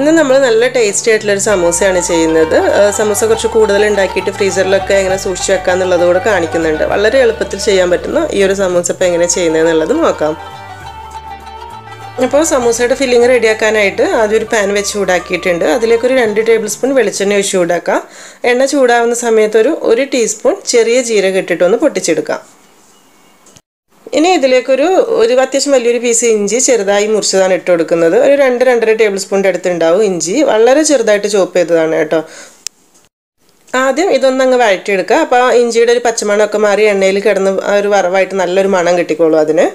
ഇന്ന് നമ്മൾ നല്ല ടേസ്റ്റി ആയിട്ടുള്ളൊരു സമൂസയാണ് ചെയ്യുന്നത്. സമോസ കുറച്ച് കൂടുതൽ ഉണ്ടാക്കിയിട്ട് ഫ്രീസറിലൊക്കെ എങ്ങനെ സൂക്ഷിച്ച് വെക്കുക കൂടെ കാണിക്കുന്നുണ്ട്. വളരെ എളുപ്പത്തിൽ ചെയ്യാൻ പറ്റുന്ന ഈ ഒരു സമൂസ ഇപ്പം എങ്ങനെ ചെയ്യുന്നതെന്നുള്ളത് നോക്കാം. അപ്പോൾ സമൂസയുടെ ഫില്ലിങ് റെഡിയാക്കാനായിട്ട് ആദ്യം ഒരു പാൻ വെച്ച് ചൂടാക്കിയിട്ടുണ്ട്. അതിലേക്ക് ഒരു രണ്ട് ടേബിൾ സ്പൂൺ വെളിച്ചെണ്ണ ഒഴിച്ച് ചൂടാക്കാം. എണ്ണ ചൂടാവുന്ന സമയത്ത് ഒരു ഒരു ടീസ്പൂൺ ചെറിയ ജീരകം ഇട്ടിട്ടൊന്ന് പൊട്ടിച്ചെടുക്കാം. ഇനി ഇതിലേക്കൊരു ഒരു അത്യാവശ്യം വലിയൊരു പീസ് ഇഞ്ചി ചെറുതായി മുറിച്ചതാണ് ഇട്ട് കൊടുക്കുന്നത്. ഒരു രണ്ട് രണ്ടര ടേബിൾ സ്പൂണിന്റെ അടുത്തുണ്ടാവും ഇഞ്ചി. വളരെ ചെറുതായിട്ട് ചോപ്പ് ചെയ്തതാണ് കേട്ടോ. ആദ്യം ഇതൊന്ന് അങ്ങ് വഴറ്റിയെടുക്കുക. അപ്പോൾ ഇഞ്ചിയുടെ ഒരു പച്ചമണമൊക്കെ മാറി എണ്ണയിൽ കിടന്ന് ഒരു വറവായിട്ട് നല്ലൊരു മണം കിട്ടിക്കോളും അതിന്.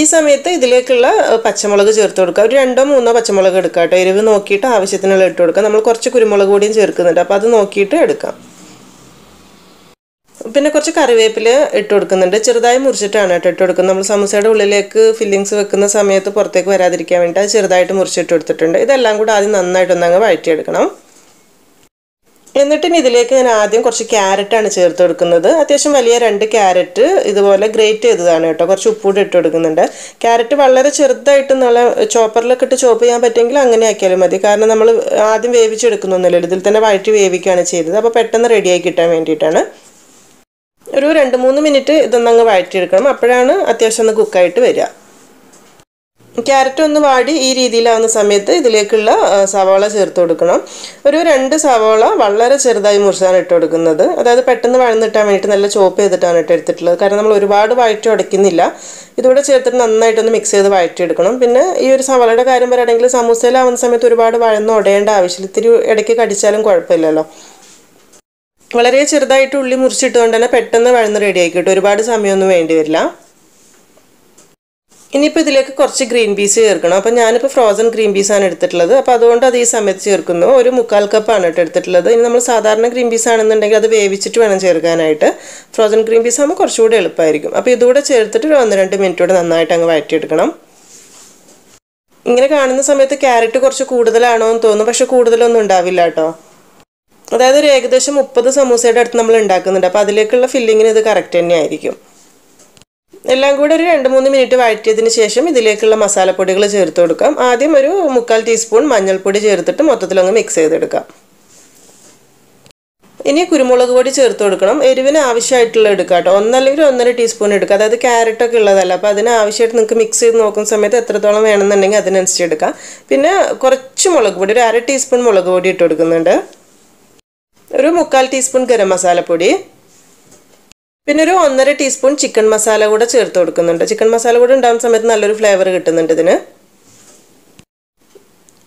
ഈ സമയത്ത് ഇതിലേക്കുള്ള പച്ചമുളക് ചേർത്ത് കൊടുക്കുക. ഒരു രണ്ടോ മൂന്നോ പച്ചമുളക് എടുക്കുക കേട്ടോ. എരിവ് നോക്കിയിട്ട് ആവശ്യത്തിനുള്ള ഇട്ട് കൊടുക്കുക. നമ്മൾ കുറച്ച് കുരുമുളക് കൂടിയും ചേർക്കുന്നുണ്ട്. അപ്പോൾ അത് നോക്കിയിട്ട് എടുക്കാം. പിന്നെ കുറച്ച് കറിവേപ്പില ഇട്ട് കൊടുക്കുന്നുണ്ട്. ചെറുതായി മുറിച്ചിട്ടാണ് കേട്ടോ ഇട്ട് കൊടുക്കുന്നത്. നമ്മൾ സമൂസയുടെ ഉള്ളിലേക്ക് ഫില്ലിങ്സ് വെക്കുന്ന സമയത്ത് പുറത്തേക്ക് വരാതിരിക്കാൻ വേണ്ടി അത് ചെറുതായിട്ട് മുറിച്ചിട്ട് കൊടുത്തിട്ടുണ്ട്. ഇതെല്ലാം കൂടെ ആദ്യം നന്നായിട്ടൊന്ന് അങ്ങ് വഴറ്റിയെടുക്കണം. എന്നിട്ട് ഇനി ഇതിലേക്ക് ഞാൻ ആദ്യം കുറച്ച് ക്യാരറ്റാണ് ചേർത്ത് കൊടുക്കുന്നത്. അത്യാവശ്യം വലിയ രണ്ട് ക്യാരറ്റ് ഇതുപോലെ ഗ്രേറ്റ് ചെയ്തതാണ് കേട്ടോ. കുറച്ച് ഉപ്പൂടി ഇട്ട് കൊടുക്കുന്നുണ്ട്. ക്യാരറ്റ് വളരെ ചെറുതായിട്ട് നല്ല ചോപ്പറിലൊക്കെ ഇട്ട് ചോപ്പ് ചെയ്യാൻ പറ്റുമെങ്കിൽ അങ്ങനെ ആക്കിയാലും മതി. കാരണം നമ്മൾ ആദ്യം വേവിച്ചെടുക്കുന്നൊന്നുമില്ലല്ലോ ഇതിൽ തന്നെ വഴറ്റി വേവിക്കുകയാണ് ചെയ്തത്. അപ്പോൾ പെട്ടെന്ന് റെഡിയായി കിട്ടാൻ വേണ്ടിയിട്ടാണ്. ഒരു രണ്ട് മൂന്ന് മിനിറ്റ് ഇതൊന്നങ്ങ് വഴറ്റിയെടുക്കണം. അപ്പോഴാണ് അത്യാവശ്യം ഒന്ന് കുക്കായിട്ട് വരിക. ക്യാരറ്റ് ഒന്ന് വാടി ഈ രീതിയിലാവുന്ന സമയത്ത് ഇതിലേക്കുള്ള സവാള ചേർത്ത് കൊടുക്കണം. ഒരു രണ്ട് സവാള വളരെ ചെറുതായി മുറിച്ചാണ് ഇട്ട് കൊടുക്കുന്നത്. അതായത് പെട്ടെന്ന് വഴന്നിട്ടാൻ വേണ്ടിയിട്ട് നല്ല ചോപ്പ് ചെയ്തിട്ടാണ് ഇട്ട് എടുത്തിട്ടുള്ളത്. കാരണം നമ്മൾ ഒരുപാട് വഴറ്റി ഉടയ്ക്കുന്നില്ല. ഇതുകൂടെ ചേർത്തിട്ട് നന്നായിട്ടൊന്ന് മിക്സ് ചെയ്ത് വഴറ്റിയെടുക്കണം. പിന്നെ ഈ ഒരു സവാളയുടെ കാര്യം പറയുകയാണെങ്കിൽ സമൂസയിലാവുന്ന സമയത്ത് ഒരുപാട് വഴന്ന് ഉടയേണ്ട ആവശ്യമില്ല. ഇത്തിരി ഇടയ്ക്ക് കടിച്ചാലും കുഴപ്പമില്ലല്ലോ. വളരെ ചെറുതായിട്ട് ഉള്ളി മുറിച്ചിട്ടുകൊണ്ട് തന്നെ പെട്ടെന്ന് വഴന്ന് റെഡിയാക്കി കിട്ടും ഒരുപാട് സമയമൊന്നും വേണ്ടി വരില്ല. ഇനിയിപ്പോൾ ഇതിലേക്ക് കുറച്ച് ഗ്രീൻ പീസ് ചേർക്കണം. അപ്പോൾ ഞാനിപ്പോൾ ഫ്രോസൺ ഗ്രീൻ പീസാണ് എടുത്തിട്ടുള്ളത്. അപ്പോൾ അതുകൊണ്ട് അത് ഈ സമയത്ത് ചേർക്കുന്നു. ഒരു മുക്കാൽ കപ്പാണ് കേട്ടോ എടുത്തിട്ടുള്ളത്. ഇനി നമ്മൾ സാധാരണ ഗ്രീൻ പീസ് ആണെന്നുണ്ടെങ്കിൽ അത് വേവിച്ചിട്ട് വേണം ചേർക്കാനായിട്ട്. ഫ്രോസൺ ഗ്രീൻ പീസ് ആകുമ്പോൾ കുറച്ചുകൂടി എളുപ്പമായിരിക്കും. അപ്പോൾ ഇതുകൂടെ ചേർത്തിട്ട് ഒരു ഒന്ന് രണ്ട് മിനിറ്റ് കൂടെ നന്നായിട്ട് അങ്ങ് വഴറ്റിയെടുക്കണം. ഇങ്ങനെ കാണുന്ന സമയത്ത് ക്യാരറ്റ് കുറച്ച് കൂടുതലാണോ എന്ന് തോന്നുന്നു പക്ഷെ കൂടുതലൊന്നും ഉണ്ടാവില്ല കേട്ടോ. അതായത് ഒരു ഏകദേശം മുപ്പത് സമൂസയുടെ അടുത്ത് നമ്മൾ ഉണ്ടാക്കുന്നുണ്ട്. അപ്പോൾ അതിലേക്കുള്ള ഫില്ലിങ്ങിന് ഇത് കറക്റ്റ് തന്നെ ആയിരിക്കും എല്ലാം കൂടെ ഒരു രണ്ട് മൂന്ന് മിനിറ്റ് വഴറ്റിയതിന് ശേഷം ഇതിലേക്കുള്ള മസാലപ്പൊടികൾ ചേർത്ത് കൊടുക്കാം. ആദ്യം ഒരു മുക്കാൽ ടീസ്പൂൺ മഞ്ഞൾപ്പൊടി ചേർത്തിട്ട് മൊത്തത്തിലൊന്ന് മിക്സ് ചെയ്തെടുക്കാം. ഇനി കുരുമുളക് പൊടി ചേർത്ത് കൊടുക്കണം. എരിവിന് ആവശ്യമായിട്ടുള്ള എടുക്കുക കേട്ടോ. ഒന്നല്ലെങ്കിൽ ഒന്നര ടീസ്പൂൺ എടുക്കുക അതായത് ക്യാരറ്റ് ഒക്കെ ഉള്ളതല്ല. അപ്പോൾ അതിന് ആവശ്യമായിട്ട് നിങ്ങൾക്ക് മിക്സ് ചെയ്ത് നോക്കുന്ന സമയത്ത് എത്രത്തോളം വേണമെന്നുണ്ടെങ്കിൽ അതിനനുസരിച്ച് എടുക്കുക പിന്നെ കുറച്ച് മുളക് പൊടി ഒരു അര ടീസ്പൂൺ മുളക് പൊടി ഇട്ട് കൊടുക്കുന്നുണ്ട്. ഒരു മുക്കാൽ ടീസ്പൂൺ ഗരം മസാലപ്പൊടി. പിന്നെ ഒരു ഒന്നര ടീസ്പൂൺ ചിക്കൻ മസാല കൂടെ ചേർത്ത് കൊടുക്കുന്നുണ്ട്. ചിക്കൻ മസാല കൂടെ ഉണ്ടാകുന്ന സമയത്ത് നല്ലൊരു ഫ്ലേവർ കിട്ടുന്നുണ്ട് ഇതിന്.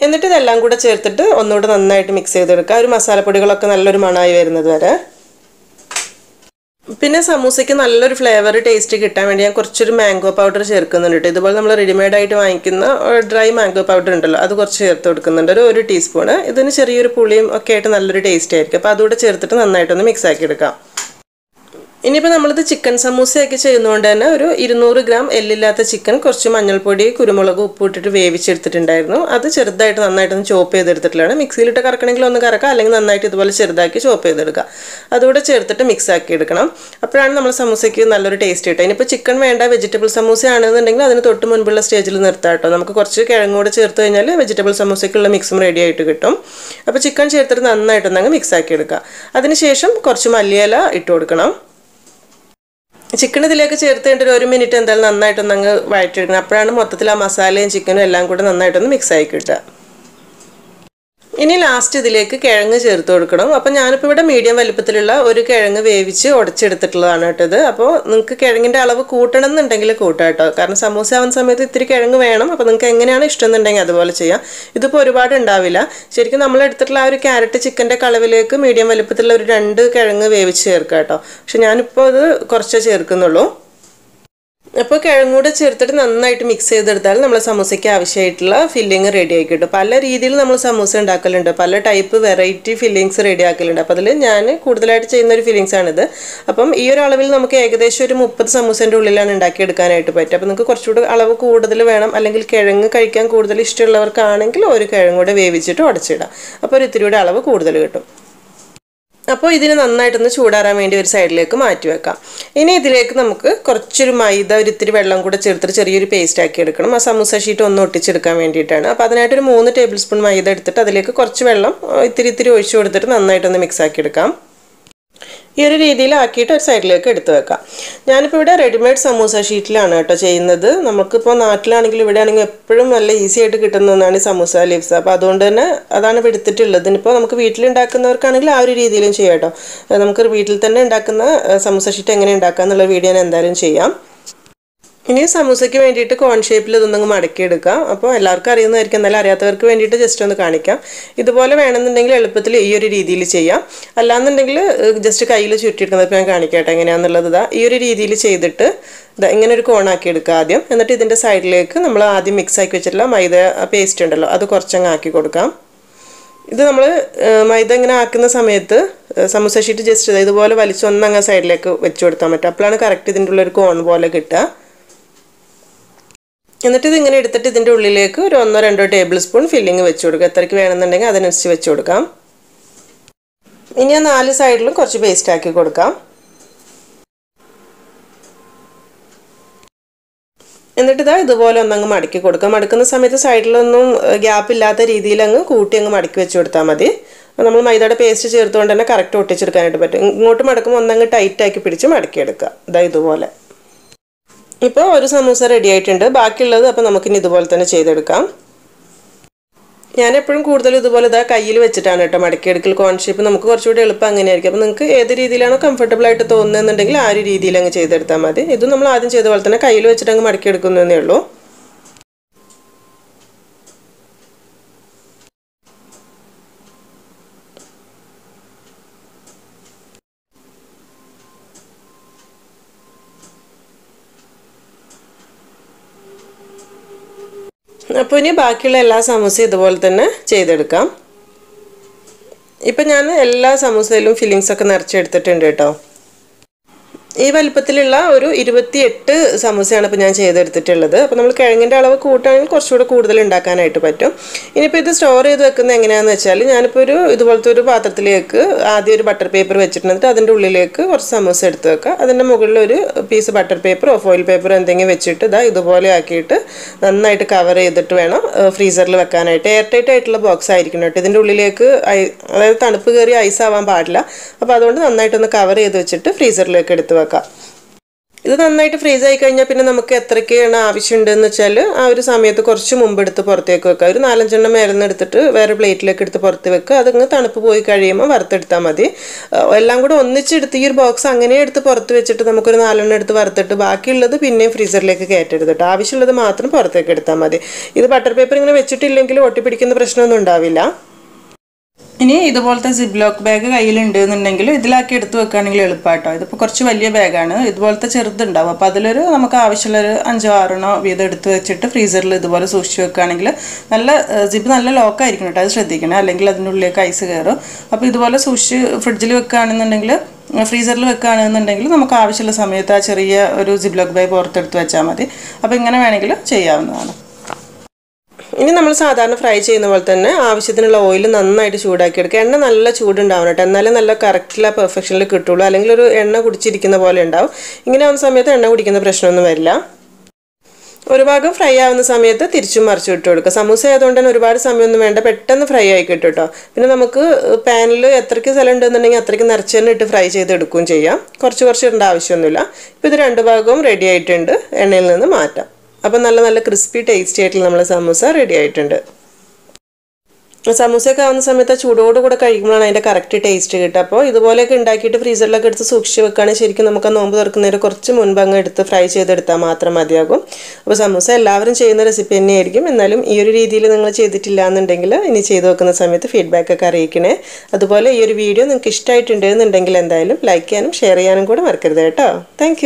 എന്നിട്ട് ഇതെല്ലാം കൂടെ ചേർത്തിട്ട് ഒന്നുകൂടെ നന്നായിട്ട് മിക്സ് ചെയ്തെടുക്കുക. ഒരു മസാലപ്പൊടികളൊക്കെ നല്ലൊരു മണമായി വരുന്നത് വരെ. പിന്നെ സമൂസയ്ക്ക് നല്ലൊരു ഫ്ലേവർ ടേസ്റ്റ് കിട്ടാൻ വേണ്ടി ഞാൻ കുറച്ചൊരു മാംഗോ പൗഡർ ചേർക്കുന്നുണ്ട് കേട്ടോ ഇതുപോലെ നമ്മൾ റെഡിമെയ്ഡ് ആയിട്ട് വാങ്ങിക്കുന്ന ഡ്രൈ മാംഗോ പൗഡർ ഉണ്ടല്ലോ അത് കുറച്ച് ചേർത്ത് കൊടുക്കുന്നുണ്ട്. ഒരു ഒരു ടീസ്പൂണ് ഇതിന് ചെറിയൊരു പുളിയും ഒക്കെ ആയിട്ട് നല്ലൊരു ടേസ്റ്റ് ആയിരിക്കും. അപ്പോൾ അതുകൂടെ ചേർത്തിട്ട് നന്നായിട്ടൊന്ന് മിക്സ് ആക്കി എടുക്കാം. ഇനിയിപ്പോൾ നമ്മളിത് ചിക്കൻ സമൂസയൊക്കെ ചെയ്യുന്നതുകൊണ്ട് തന്നെ ഒരു ഇരുന്നൂറ് ഗ്രാം എല്ലില്ലാത്ത ചിക്കൻ കുറച്ച് മഞ്ഞൾപ്പൊടി കുരുമുളക് ഉപ്പ് ഇട്ടിട്ട് വേവിച്ചെടുത്തിട്ടുണ്ടായിരുന്നു. അത് ചെറുതായിട്ട് നന്നായിട്ടൊന്ന് ചോപ്പ് ചെയ്തെടുത്തിട്ടുള്ളതാണ്. മിക്സിയിലിട്ട് കറക്കണമെങ്കിൽ ഒന്ന് കറക്കാം അല്ലെങ്കിൽ നന്നായിട്ട് ഇതുപോലെ ചെറുതാക്കി ചോപ്പ് ചെയ്തെടുക്കുക അതുകൂടെ ചേർത്തിട്ട് മിക്സ് ആക്കി എടുക്കണം. അപ്പോഴാണ് നമ്മൾ സമൂസയ്ക്ക് നല്ലൊരു ടേസ്റ്റ് കിട്ടുക. ഇനിയിപ്പോൾ ചിക്കൻ വേണ്ട വെജിറ്റബിൾ സമൂസ ആണെന്നുണ്ടെങ്കിൽ അതിന് തൊട്ട് മുൻപുള്ള സ്റ്റേജിൽ നിർത്താം കേട്ടോ നമുക്ക് കുറച്ച് കിഴങ്ങൂടെ ചേർത്ത് കഴിഞ്ഞാൽ വെജിറ്റബിൾ സമൂസയ്ക്കുള്ള മിക്സും റെഡി ആയിട്ട് കിട്ടും. അപ്പോൾ ചിക്കൻ ചേർത്തിട്ട് നന്നായിട്ടൊന്നങ്ങ് മിക്സ് ആക്കി എടുക്കുക അതിനുശേഷം കുറച്ച് മല്ലിയില ഇട്ട് കൊടുക്കണം. ചിക്കൻ ഇതിലേക്ക് ചേർത്ത് കഴിഞ്ഞിട്ട് ഒരു ഒരു മിനിറ്റ് എന്തായാലും നന്നായിട്ടൊന്ന് അങ്ങ് വഴറ്റിയെടുക്കണം. അപ്പോഴാണ് മൊത്തത്തിൽ ആ മസാലയും ചിക്കനും എല്ലാം കൂടെ നന്നായിട്ടൊന്ന് മിക്സ് ആയി കിട്ടുക. ഇനി ലാസ്റ്റ് ഇതിലേക്ക് കിഴങ്ങ് ചേർത്ത് കൊടുക്കണം. അപ്പോൾ ഞാനിപ്പോൾ ഇവിടെ മീഡിയം വലിപ്പത്തിലുള്ള ഒരു കിഴങ്ങ് വേവിച്ച് ഉടച്ചെടുത്തിട്ടുള്ളതാണ് കേട്ടത് അപ്പോൾ നിങ്ങൾക്ക് കിഴങ്ങിന്റെ അളവ് കൂട്ടണം എന്നുണ്ടെങ്കിൽ കൂട്ടാം കേട്ടോ. കാരണം സമൂസ ആവുന്ന സമയത്ത് ഇത്തിരി കിഴങ്ങ് വേണം. അപ്പോൾ നിങ്ങൾക്ക് എങ്ങനെയാണ് ഇഷ്ടം എന്നുണ്ടെങ്കിൽ അതുപോലെ ചെയ്യാം. ഇതിപ്പോൾ ഒരുപാട് ഉണ്ടാവില്ല. ശരിക്കും നമ്മൾ എടുത്തിട്ടുള്ള ആ ഒരു ക്യാരറ്റ് ചിക്കന്റെ കളവിലേക്ക് മീഡിയം വലിപ്പത്തിലുള്ള ഒരു രണ്ട് കിഴങ്ങ് വേവിച്ച് ചേർക്കാം കേട്ടോ. പക്ഷെ ഞാനിപ്പോൾ അത് കുറച്ചേ ചേർക്കുന്നുള്ളൂ. അപ്പോൾ കിഴങ്ങൂടെ ചേർത്തിട്ട് നന്നായിട്ട് മിക്സ് ചെയ്തെടുത്താൽ നമ്മൾ സമൂസയ്ക്ക് ആവശ്യമായിട്ടുള്ള ഫില്ലിങ് റെഡി ആക്കി കിട്ടും. പല രീതിയിൽ നമ്മൾ സമൂസ ഉണ്ടാക്കലുണ്ട്. പല ടൈപ്പ് വെറൈറ്റി ഫില്ലിങ്സ് റെഡി ആക്കലുണ്ട്. അപ്പോൾ അതിൽ ഞാൻ കൂടുതലായിട്ട് ചെയ്യുന്ന ഒരു ഫില്ലിങ്സ് ആണിത്. അപ്പം ഈ ഒരു അളവിൽ നമുക്ക് ഏകദേശം ഒരു മുപ്പത് സമൂസേന്റെ ഉള്ളിലാണ് ഉണ്ടാക്കിയെടുക്കാനായിട്ട് പറ്റുക. അപ്പോൾ നിങ്ങൾക്ക് കുറച്ചുകൂടി അളവ് കൂടുതൽ വേണം. അല്ലെങ്കിൽ കിഴങ്ങ് കഴിക്കാൻ കൂടുതൽ ഇഷ്ടമുള്ളവർക്കാണെങ്കിൽ ഒരു കിഴങ്ങൂടെ വേവിച്ചിട്ട് ഉടച്ചിടാം അപ്പോൾ ഒരു ഇത്തിരി കൂടെ അളവ് കൂടുതൽ കിട്ടും. അപ്പോൾ ഇതിന് നന്നായിട്ടൊന്ന് ചൂടാറാൻ വേണ്ടി ഒരു സൈഡിലേക്ക് മാറ്റി വെക്കാം. ഇനി ഇതിലേക്ക് നമുക്ക് കുറച്ചൊരു മൈദ ഒരു ഇത്തിരി വെള്ളം കൂടെ ചേർത്തിട്ട് ചെറിയൊരു പേസ്റ്റ് ആക്കി എടുക്കണം. ആ സമൂസ ഷീറ്റ് ഒന്ന് ഒട്ടിച്ചെടുക്കാൻ വേണ്ടിയിട്ടാണ്. അപ്പോൾ അതിനായിട്ടൊരു മൂന്ന് ടേബിൾ സ്പൂൺ മൈദ എടുത്തിട്ട് അതിലേക്ക് കുറച്ച് വെള്ളം ഇത്തിരി ഇത്തിരി ഒഴിച്ചു കൊടുത്തിട്ട് നന്നായിട്ടൊന്ന് മിക്സ് ആക്കി എടുക്കാം. ഈ ഒരു രീതിയിലാക്കിയിട്ട് ഒരു സൈഡിലേക്ക് എടുത്തു വെക്കാം. ഞാനിപ്പോൾ ഇവിടെ റെഡിമെയ്ഡ് സമൂസ ഷീറ്റിലാണ് കേട്ടോ ചെയ്യുന്നത്. നമുക്കിപ്പോൾ നാട്ടിലാണെങ്കിൽ ഇവിടെ ആണെങ്കിൽ എപ്പോഴും നല്ല ഈസി ആയിട്ട് കിട്ടുന്നതാണ് ഈ സമൂസ ലീവ്സ്. അപ്പോൾ അതുകൊണ്ട് തന്നെ അതാണ് ഇപ്പോൾ എടുത്തിട്ടുള്ളത്. ഇനിയിപ്പോൾ നമുക്ക് വീട്ടിലുണ്ടാക്കുന്നവർക്കാണെങ്കിൽ ആ ഒരു രീതിയിലും ചെയ്യാം കേട്ടോ. നമുക്ക് വീട്ടിൽ തന്നെ ഉണ്ടാക്കുന്ന സമൂസ ഷീറ്റ് എങ്ങനെ ഉണ്ടാക്കുക എന്നുള്ള വീഡിയോ ഞാൻ എന്തായാലും ചെയ്യാം. ഇനി സമൂസയ്ക്ക് വേണ്ടിയിട്ട് കോൺ ഷേപ്പിൽ ഇതൊന്നും മടക്കി എടുക്കാം അപ്പോൾ എല്ലാവർക്കും അറിയുന്നതായിരിക്കും. എന്നാലും അറിയാത്തവർക്ക് വേണ്ടിയിട്ട് ജസ്റ്റ് ഒന്ന് കാണിക്കാം. ഇതുപോലെ വേണമെന്നുണ്ടെങ്കിൽ എളുപ്പത്തിൽ ഈ ഒരു രീതിയിൽ ചെയ്യാം. അല്ലാന്നുണ്ടെങ്കിൽ ജസ്റ്റ് കയ്യിൽ ചുറ്റിയെടുക്കുന്നത് ഇപ്പോൾ ഞാൻ കാണിക്കട്ടെ എങ്ങനെയാണെന്നുള്ളത് ഇതാ ഈ ഒരു രീതിയിൽ ചെയ്തിട്ട് ഇതാ ഇങ്ങനെ ഒരു കോണാക്കി എടുക്കുക ആദ്യം. എന്നിട്ട് ഇതിന്റെ സൈഡിലേക്ക് നമ്മൾ ആദ്യം മിക്സ് ആക്കി വെച്ചിട്ടുള്ള മൈദ പേസ്റ്റ് ഉണ്ടല്ലോ അത് കുറച്ചങ്ങ് ആക്കി കൊടുക്കാം. ഇത് നമ്മൾ മൈദ ഇങ്ങനെ ആക്കുന്ന സമയത്ത് സമൂസ ഷീറ്റ് ജസ്റ്റ് ഇതുപോലെ വലിച്ചൊന്നങ്ങ് സൈഡിലേക്ക് വെച്ച് കൊടുത്താൽ പറ്റും അപ്പോഴാണ് കറക്റ്റ് ഇതിന്റെ ഉള്ളൊരു കോൺ പോലെ കിട്ടുക. എന്നിട്ട് ഇത് ഇങ്ങനെ എടുത്തിട്ട് ഇതിന്റെ ഉള്ളിലേക്ക് ഒരു ഒന്നോ രണ്ടോ ടേബിൾ സ്പൂൺ ഫില്ലിങ് വെച്ച് കൊടുക്കുക. എത്രയ്ക്ക് വേണമെന്നുണ്ടെങ്കിൽ അതിനനുസരിച്ച് വെച്ച് കൊടുക്കാം. ഇനി ആ നാല് സൈഡിലും കുറച്ച് പേസ്റ്റ് ആക്കി കൊടുക്കാം. എന്നിട്ട് ഇതാ ഇതുപോലെ ഒന്നങ്ങ് മടക്കി കൊടുക്കുക. മടക്കുന്ന സമയത്ത് സൈഡിലൊന്നും ഗ്യാപ്പ് ഇല്ലാത്ത രീതിയിൽ അങ്ങ് കൂട്ടി അങ്ങ് മടക്കി വെച്ച് കൊടുത്താൽ മതി. നമ്മൾ മൈദയുടെ പേസ്റ്റ് ചേർത്തുകൊണ്ട് തന്നെ കറക്റ്റ് ഒട്ടിച്ചെടുക്കാനായിട്ട് പറ്റും. ഇങ്ങോട്ട് മടക്കുമ്പോൾ ഒന്നങ്ങ് ടൈറ്റാക്കി പിടിച്ച് മടക്കിയെടുക്കുക. ഇതാ ഇതുപോലെ. ഇപ്പോൾ ഒരു സമൂസ റെഡി ആയിട്ടുണ്ട്. ബാക്കിയുള്ളത് അപ്പോൾ നമുക്കിനി ഇതുപോലെ തന്നെ ചെയ്തെടുക്കാം. ഞാൻ എപ്പോഴും കൂടുതൽ ഇതുപോലെ ഇതാ കയ്യിൽ വെച്ചിട്ടാണ് കേട്ടോ മടക്കിയെടുക്കൽ കോൺഷേപ്പ് നമുക്ക് കുറച്ചുകൂടി എളുപ്പം അങ്ങനെയായിരിക്കും. അപ്പോൾ നിങ്ങൾക്ക് ഏത് രീതിയിലാണോ കംഫർട്ടബിൾ ആയിട്ട് തോന്നുന്നുണ്ടെങ്കിൽ ആ ഒരു രീതിയിൽ അങ്ങ് ചെയ്തെടുത്താൽ മതി. ഇത് നമ്മൾ ആദ്യം ചെയ്ത പോലെ തന്നെ കയ്യിൽ വെച്ചിട്ട് അങ്ങ് മടക്കിയെടുക്കുന്നതേ ഉള്ളൂ. അപ്പോൾ ഇനി ബാക്കിയുള്ള എല്ലാ സമൂസയും ഇതുപോലെ തന്നെ ചെയ്തെടുക്കാം. ഇപ്പം ഞാൻ എല്ലാ സമൂസയിലും ഫില്ലിങ്സൊക്കെ നിറച്ചെടുത്തിട്ടുണ്ട് കേട്ടോ. ഈ വലുപ്പത്തിലുള്ള ഒരു ഇരുപത്തിയെട്ട് സമൂസയാണ് ഇപ്പോൾ ഞാൻ ചെയ്തെടുത്തിട്ടുള്ളത്. അപ്പോൾ നമ്മൾ കിഴങ്ങിന്റെ അളവ് കൂട്ടുകയാണെങ്കിൽ കുറച്ചുകൂടെ കൂടുതൽ ഉണ്ടാക്കാനായിട്ട് പറ്റും. ഇനിയിപ്പോൾ ഇത് സ്റ്റോർ ചെയ്ത് വെക്കുന്നത് എങ്ങനെയാണെന്ന് വെച്ചാൽ ഞാനിപ്പോൾ ഒരു ഇതുപോലത്തെ ഒരു പാത്രത്തിലേക്ക് ആദ്യം ഒരു ബട്ടർ പേപ്പർ വെച്ചിട്ടുണ്ട് അതിന്റെ ഉള്ളിലേക്ക് കുറച്ച് സമൂസ എടുത്ത് വെക്കുക. അതിന്റെ മുകളിൽ ഒരു പീസ് ബട്ടർ പേപ്പറോ ഫോയിൽ പേപ്പറോ എന്തെങ്കിലും വെച്ചിട്ട് ഇതാ ഇതുപോലെ ആക്കിയിട്ട് നന്നായിട്ട് കവർ ചെയ്തിട്ട് വേണം ഫ്രീസറിൽ വെക്കാനായിട്ട്. എയർ ടൈറ്റ് ആയിട്ടുള്ള ബോക്സ് ആയിരിക്കണം കേട്ടോ. ഇതിന്റെ ഉള്ളിലേക്ക് അതായത് തണുപ്പ് കയറി ഐസ് ആവാൻ പാടില്ല. അപ്പോൾ അതുകൊണ്ട് നന്നായിട്ടൊന്ന് കവർ ചെയ്ത് വെച്ചിട്ട് ഫ്രീസറിലേക്ക് എടുത്ത് വെക്കാം. ഇത് നന്നായിട്ട് ഫ്രീസ് ആയി കഴിഞ്ഞാൽ പിന്നെ നമുക്ക് എത്രയ്ക്കാണ് ആവശ്യമുണ്ടെന്ന് വെച്ചാൽ ആ ഒരു സമയത്ത് കുറച്ച് മുമ്പ് എടുത്ത് പുറത്തേക്ക് വെക്കുക ഒരു നാലഞ്ചെണ്ണം മരുന്ന് എടുത്തിട്ട് വേറെ പ്ലേറ്റിലേക്ക് എടുത്ത് പുറത്ത് വെക്കുക. അതങ്ങ് തണുപ്പ് പോയി കഴിയുമ്പോൾ വറുത്തെടുത്താൽ മതി. എല്ലാം കൂടെ ഒന്നിച്ചെടുത്ത് ഈ ഒരു ബോക്സ് അങ്ങനെ എടുത്ത് പുറത്ത് വെച്ചിട്ട് നമുക്കൊരു നാലെണ്ണം എടുത്ത് വറുത്തിട്ട് ബാക്കിയുള്ളത് പിന്നെയും ഫ്രീസറിലേക്ക് കയറ്റെടുത്തിട്ട് ആവശ്യമുള്ളത് മാത്രം പുറത്തേക്ക് എടുത്താൽ മതി. ഇത് ബട്ടർ പേപ്പർ ഇങ്ങനെ വെച്ചിട്ടില്ലെങ്കിൽ ഒട്ടിപ്പിടിക്കുന്ന പ്രശ്നമൊന്നും ഉണ്ടാവില്ല. ഇനി ഇതുപോലത്തെ സിബ് ലോക്ക് ബാഗ് കയ്യിലുണ്ട് എന്നുണ്ടെങ്കിൽ ഇതിലാക്കി എടുത്ത് വെക്കുകയാണെങ്കിൽ എളുപ്പമായിട്ടോ ഇതിപ്പോൾ കുറച്ച് വലിയ ബാഗാണ് ഇതുപോലത്തെ ചെറുതുണ്ടാവും. അപ്പോൾ അതിലൊരു നമുക്ക് ആവശ്യമുള്ളൊരു അഞ്ചോ ആറെണ്ണോ വീതം എടുത്ത് വെച്ചിട്ട് ഫ്രീസറിൽ ഇതുപോലെ സൂക്ഷിച്ച് വെക്കുകയാണെങ്കിൽ നല്ല സിബ് നല്ല ലോക്കായിരിക്കണം കേട്ടോ. അത് ശ്രദ്ധിക്കണം. അല്ലെങ്കിൽ അതിന്റെ ഉള്ളിലേക്ക് ഐസ് കയറും. അപ്പോൾ ഇതുപോലെ സൂക്ഷിച്ച് ഫ്രിഡ്ജിൽ വെക്കുകയാണെന്നുണ്ടെങ്കിൽ ഫ്രീസറിൽ വെക്കുകയാണെന്നുണ്ടെങ്കിൽ നമുക്ക് ആവശ്യമുള്ള സമയത്ത് ആ ചെറിയ ഒരു സിബ് ലോക്ക് ബാഗ് പുറത്തെടുത്ത് വെച്ചാൽ മതി. അപ്പോൾ ഇങ്ങനെ വേണമെങ്കിൽ ചെയ്യാവുന്നതാണ്. ഇനി നമ്മൾ സാധാരണ ഫ്രൈ ചെയ്യുന്ന പോലെ തന്നെ ആവശ്യത്തിനുള്ള ഓയിൽ നന്നായിട്ട് ചൂടാക്കി എടുക്കുക എണ്ണ നല്ല ചൂടുണ്ടാവണം കേട്ടോ. എന്നാലേ നല്ല കറക്റ്റുള്ള പെർഫെക്ഷനിൽ കിട്ടുള്ളൂ. അല്ലെങ്കിൽ ഒരു എണ്ണ കുടിച്ചിരിക്കുന്ന പോലെ ഉണ്ടാവും. ഇങ്ങനെ ആവുന്ന സമയത്ത് എണ്ണ കുടിക്കുന്ന പ്രശ്നമൊന്നും വരില്ല. ഒരു ഭാഗം ഫ്രൈ ആവുന്ന സമയത്ത് തിരിച്ചും മറിച്ചു ഇട്ട് കൊടുക്കുക. സമൂസ ആയതുകൊണ്ട് തന്നെ ഒരുപാട് സമയമൊന്നും വേണ്ട. പെട്ടെന്ന് ഫ്രൈ ആയി കിട്ടും കേട്ടോ. പിന്നെ നമുക്ക് പാനിൽ എത്രയ്ക്ക് സ്ഥലം ഉണ്ടെന്നുണ്ടെങ്കിൽ അത്രയ്ക്ക് നിറച്ച് തന്നെ ഇട്ട് ഫ്രൈ ചെയ്ത് എടുക്കുകയും ചെയ്യാം. കുറച്ച് കുറച്ച് ഇടേണ്ട ആവശ്യമൊന്നുമില്ല. ഇപ്പോൾ ഇത് രണ്ട് ഭാഗവും റെഡി ആയിട്ടുണ്ട്. എണ്ണയിൽ നിന്ന് മാറ്റാം. അപ്പം നല്ല നല്ല ക്രിസ്പി ടേസ്റ്റി ആയിട്ടുള്ള നമ്മളെ സമൂസ റെഡി ആയിട്ടുണ്ട്. സമൂസയൊക്കെ ആവുന്ന സമയത്ത് ചൂടോട് കൂടെ കഴിക്കുമ്പോഴാണ് അതിന്റെ കറക്റ്റ് ടേസ്റ്റ് കിട്ടുക. അപ്പോൾ ഇതുപോലെയൊക്കെ ഉണ്ടാക്കിയിട്ട് ഫ്രീസറിലൊക്കെ എടുത്ത് സൂക്ഷിച്ച് വെക്കുകയാണെങ്കിൽ ശരിക്കും നമുക്ക് ആ നോമ്പ് തുറക്കുന്നതിന് കുറച്ച് മുൻപ് അങ്ങ് എടുത്ത് ഫ്രൈ ചെയ്തെടുത്താൽ മാത്രം മതിയാകും. അപ്പോൾ സമൂസ എല്ലാവരും ചെയ്യുന്ന റെസിപ്പി തന്നെയായിരിക്കും. എന്നാലും ഈ ഒരു രീതിയിൽ നിങ്ങൾ ചെയ്തിട്ടില്ല എന്നുണ്ടെങ്കിൽ ഇനി ചെയ്ത് വെക്കുന്ന സമയത്ത് ഫീഡ്ബാക്ക് ഒക്കെ അറിയിക്കണേ. അതുപോലെ ഈ ഒരു വീഡിയോ നിങ്ങൾക്ക് ഇഷ്ടമായിട്ടുണ്ട് എന്നുണ്ടെങ്കിൽ എന്തായാലും ലൈക്ക് ചെയ്യാനും ഷെയർ ചെയ്യാനും കൂടെ മറക്കരുത് കേട്ടോ. താങ്ക്